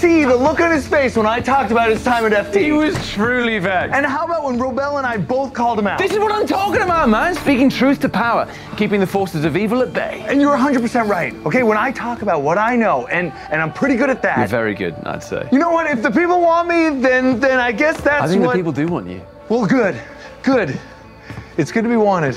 see the look on his face when I talked about his time at FT. He was truly vexed. and how about when Robel and I both called him out? This is what I'm talking about, man. Speaking truth to power, keeping the forces of evil at bay. and you're 100% right. Okay, when I talk about what I know, and and I'm pretty good at that. You're very good, I'd say. you know what? If the people want me, then then I guess that's I think what. the people do want you. Well, good, good. It's good to be wanted.